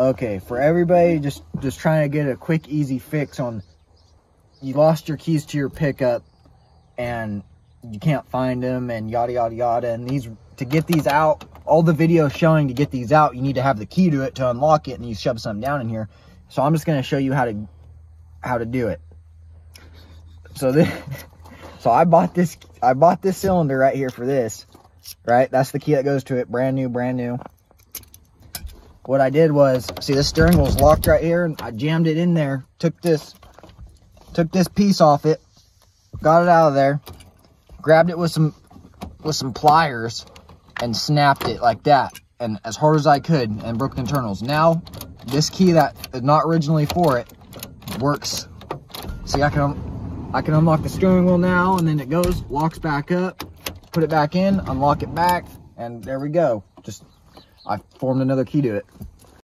Okay, for everybody just just trying to get a quick, easy fix on you lost your keys to your pickup and you can't find them and yada yada yada. And these to get these out all the videos showing to get these out you need to have the key to it to unlock it and you shove something down in here. So i'm just going to show you how to how to do it. So this so i bought this i bought this cylinder right here for this right? That's the key that goes to it. Brand new brand new what i did was see the steering wheel's locked right here and i jammed it in there took this took this piece off it got it out of there grabbed it with some with some pliers and snapped it like that and as hard as I could and broke the internals. Now this key that is not originally for it works. See I can I can unlock the steering wheel now and then it goes, locks back up, put it back in, unlock it back, and there we go. Just I formed another key to it.